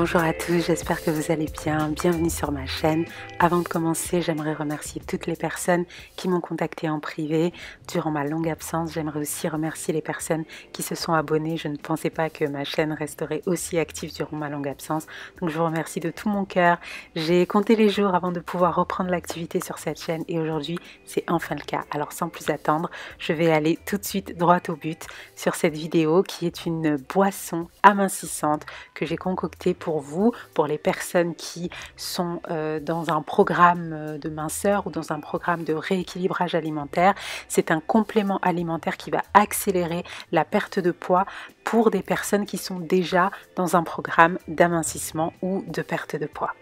Bonjour à tous, j'espère que vous allez bien. Bienvenue sur ma chaîne. Avant de commencer, j'aimerais remercier toutes les personnes qui m'ont contacté en privé durant ma longue absence. J'aimerais aussi remercier les personnes qui se sont abonnées. Je ne pensais pas que ma chaîne resterait aussi active durant ma longue absence. Donc je vous remercie de tout mon cœur. J'ai compté les jours avant de pouvoir reprendre l'activité sur cette chaîne et aujourd'hui c'est enfin le cas. Alors sans plus attendre, je vais aller tout de suite droit au but sur cette vidéo qui est une boisson amincissante que j'ai concoctée pour vous, pour les personnes qui sont euh, dans un programme euh, de minceur ou dans un programme de rééquilibrage alimentaire. C'est un complément alimentaire qui va accélérer la perte de poids pour des personnes qui sont déjà dans un programme d'amincissement ou de perte de poids.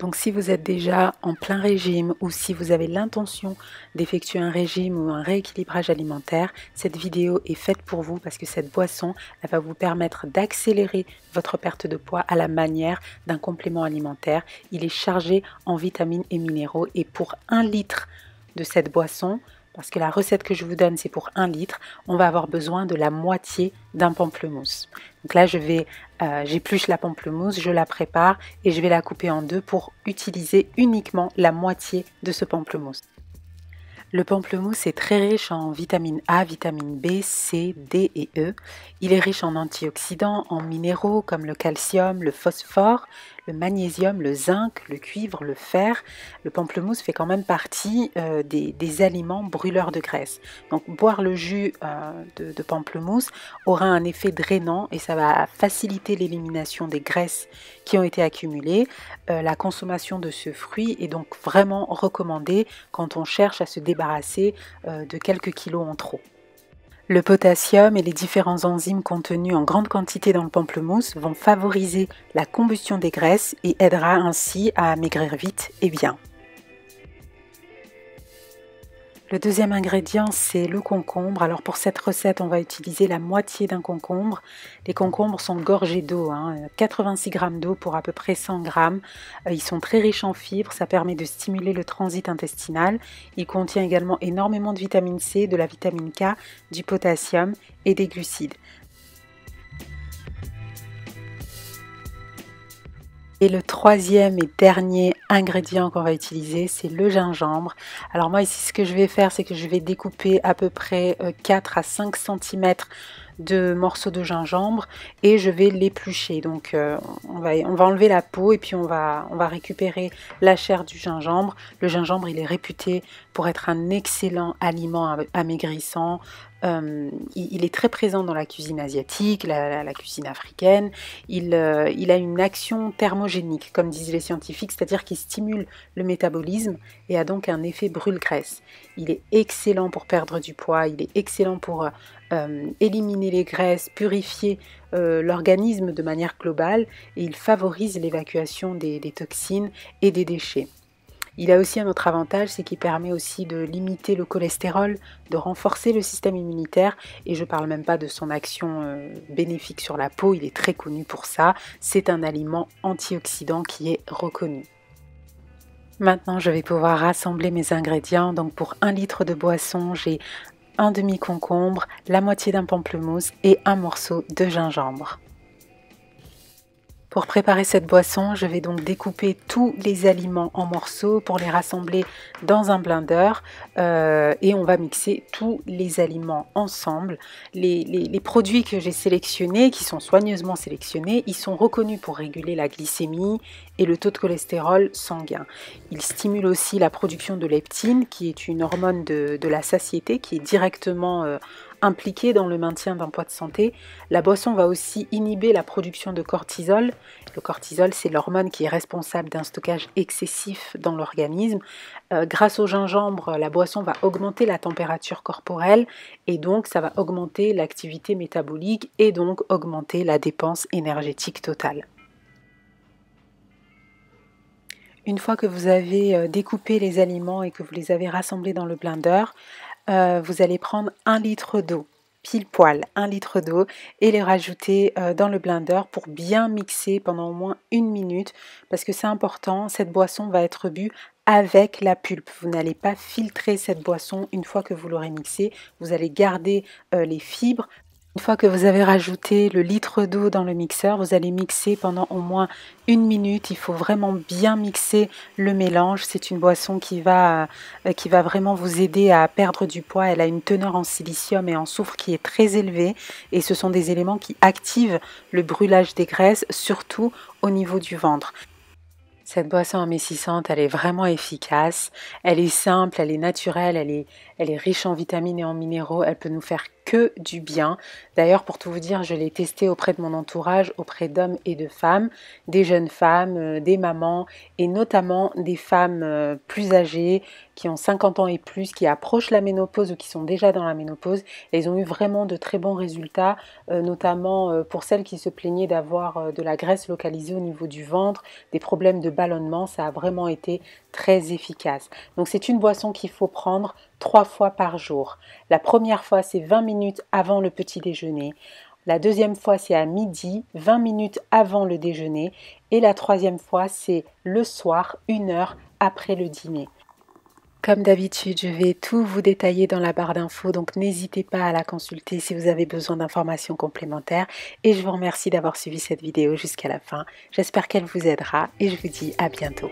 Donc si vous êtes déjà en plein régime ou si vous avez l'intention d'effectuer un régime ou un rééquilibrage alimentaire, cette vidéo est faite pour vous parce que cette boisson, elle va vous permettre d'accélérer votre perte de poids à la manière d'un complément alimentaire. Il est chargé en vitamines et minéraux et pour un litre de cette boisson, parce que la recette que je vous donne c'est pour un litre, on va avoir besoin de la moitié d'un pamplemousse. Donc là je vais, euh, j'épluche la pamplemousse, je la prépare et je vais la couper en deux pour utiliser uniquement la moitié de ce pamplemousse. Le pamplemousse est très riche en vitamine A, vitamine B, C, D et E. Il est riche en antioxydants, en minéraux comme le calcium, le phosphore, le magnésium, le zinc, le cuivre, le fer. Le pamplemousse fait quand même partie euh, des, aliments brûleurs de graisse. Donc boire le jus euh, de, pamplemousse aura un effet drainant et ça va faciliter l'élimination des graisses qui ont été accumulées. Euh, la consommation de ce fruit est donc vraiment recommandée quand on cherche à se débarrasser de quelques kilos en trop. Le potassium et les différents enzymes contenus en grande quantité dans le pamplemousse vont favoriser la combustion des graisses et aidera ainsi à maigrir vite et bien. Le deuxième ingrédient, c'est le concombre. Alors pour cette recette, on va utiliser la moitié d'un concombre. Les concombres sont gorgés d'eau, 86 hein. g d'eau pour à peu près 100 g. Euh, ils sont très riches en fibres, ça permet de stimuler le transit intestinal. Il contient également énormément de vitamine C, de la vitamine K, du potassium et des glucides. Et le troisième et dernier ingrédient qu'on va utiliser, c'est le gingembre. Alors moi ici, ce que je vais faire, c'est que je vais découper à peu près 4 euh, à 5 cm de morceaux de gingembre et je vais l'éplucher. Donc euh, on, va, on va enlever la peau et puis on va, on va récupérer la chair du gingembre. Le gingembre, il est réputé pour être un excellent aliment amaigrissant, euh, il, est très présent dans la cuisine asiatique, la, cuisine africaine. Il, euh, il, a une action thermogénique, comme disent les scientifiques, c'est-à-dire qu'il stimule le métabolisme et a donc un effet brûle-graisse. Il est excellent pour perdre du poids, il est excellent pour éliminer les graisses, purifier l'organisme de manière globale et il favorise l'évacuation des toxines et des déchets. Il a aussi un autre avantage, c'est qu'il permet aussi de limiter le cholestérol, de renforcer le système immunitaire et je parle même pas de son action euh, bénéfique sur la peau, il est très connu pour ça. C'est un aliment antioxydant qui est reconnu. Maintenant, je vais pouvoir rassembler mes ingrédients. Donc pour un litre de boisson, j'ai un demi concombre, la moitié d'un pamplemousse et un morceau de gingembre. Pour préparer cette boisson, je vais donc découper tous les aliments en morceaux pour les rassembler dans un blender euh, et on va mixer tous les aliments ensemble. Les, produits que j'ai sélectionnés, qui sont soigneusement sélectionnés, ils sont reconnus pour réguler la glycémie et le taux de cholestérol sanguin. Ils stimulent aussi la production de leptine, qui est une hormone de, la satiété, qui est directement euh, impliquée dans le maintien d'un poids de santé. La boisson va aussi inhiber la production de cortisol. Le cortisol, c'est l'hormone qui est responsable d'un stockage excessif dans l'organisme. Euh, grâce au gingembre, la boisson va augmenter la température corporelle et donc ça va augmenter l'activité métabolique et donc augmenter la dépense énergétique totale. Une fois que vous avez euh, découpé les aliments et que vous les avez rassemblés dans le blender, euh, vous allez prendre un litre d'eau, pile poil, un litre d'eau, et les rajouter euh, dans le blender pour bien mixer pendant au moins une minute, parce que c'est important, cette boisson va être bue avec la pulpe. Vous n'allez pas filtrer cette boisson une fois que vous l'aurez mixée, vous allez garder euh, les fibres Une fois que vous avez rajouté le litre d'eau dans le mixeur, vous allez mixer pendant au moins une minute. Il faut vraiment bien mixer le mélange. C'est une boisson qui va, euh, qui va vraiment vous aider à perdre du poids. Elle a une teneur en silicium et en soufre qui est très élevée et ce sont des éléments qui activent le brûlage des graisses, surtout au niveau du ventre. Cette boisson amincissante, elle est vraiment efficace, elle est simple, elle est naturelle, elle est, elle est riche en vitamines et en minéraux, elle peut nous faire que du bien. D'ailleurs, pour tout vous dire, je l'ai testé auprès de mon entourage, auprès d'hommes et de femmes, des jeunes femmes, euh, des mamans et notamment des femmes euh, plus âgées qui ont 50 ans et plus, qui approchent la ménopause ou qui sont déjà dans la ménopause. Elles ont eu vraiment de très bons résultats, euh, notamment pour celles qui se plaignaient d'avoir de la graisse localisée au niveau du ventre, des problèmes de ballonnement. Ça a vraiment été très efficace. Donc c'est une boisson qu'il faut prendre trois fois par jour. La première fois, c'est 20 minutes avant le petit déjeuner. La deuxième fois, c'est à midi, 20 minutes avant le déjeuner. Et la troisième fois, c'est le soir, une heure après le dîner. Comme d'habitude, je vais tout vous détailler dans la barre d'infos, donc n'hésitez pas à la consulter si vous avez besoin d'informations complémentaires. Et je vous remercie d'avoir suivi cette vidéo jusqu'à la fin. J'espère qu'elle vous aidera et je vous dis à bientôt.